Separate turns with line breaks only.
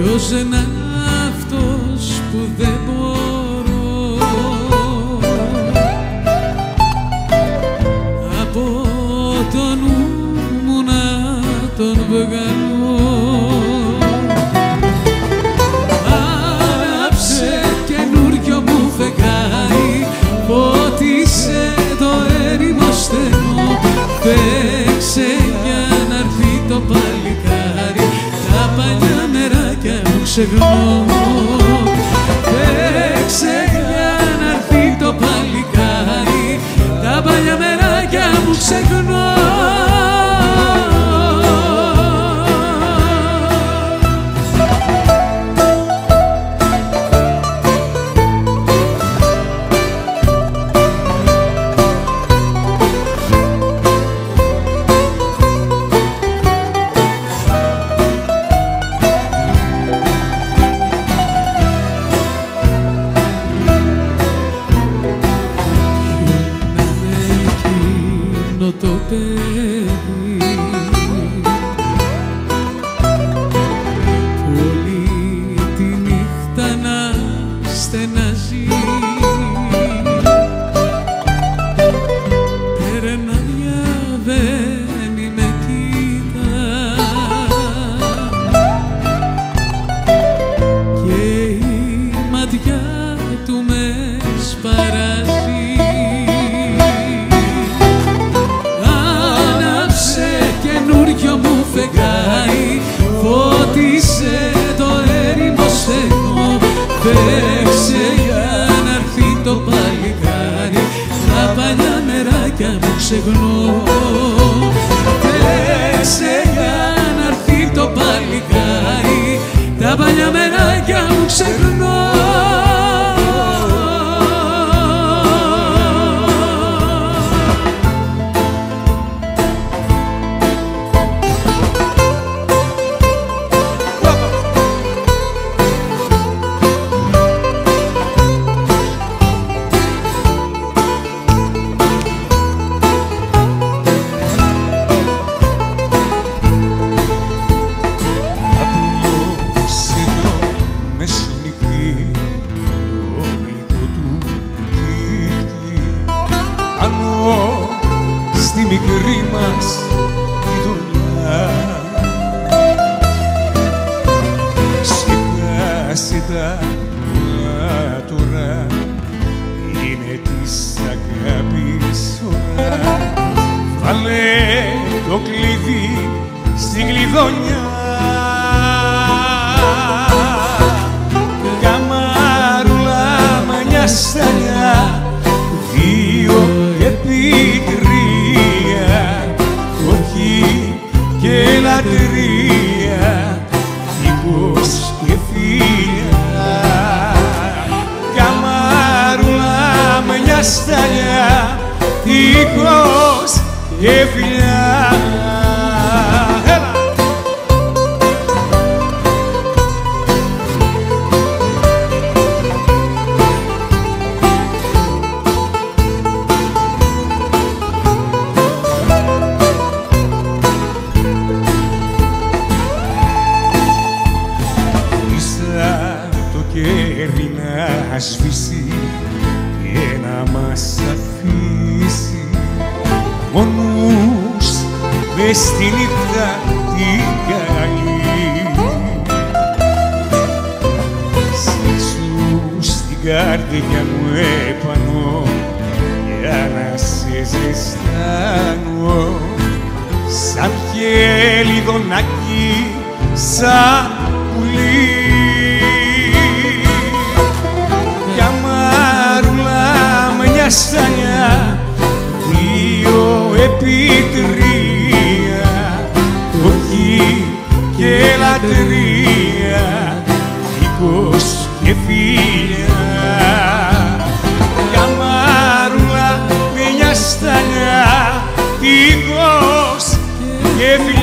有谁能 ξεχνώ παίξε για να έρθει το παλικάρι. Τα παλιά μεράκια μου ξεχνώ eu tô bem. Μου ξεχνώ
στη μικρή μας γειτονιά Σκεφτάσαι τα πολλά τώρα είναι της αγάπης ώρα Βάλε το κλειδί στην κλειδονιά Καμάρουλα με μια σταλιά Τύπος και φιλιά να μας αφήσει μόνους μες στη νύχτα την καλή. Στήσου στην καρδιά μου επάνω για να σε ζεστάνω σαν χελιδονάκι, σαν πουλί. καστανιά δύο επί τρία οργή και λατρεία οίκος και φίλια. Για καμάρουλα μια στανιά οίκος και φίλια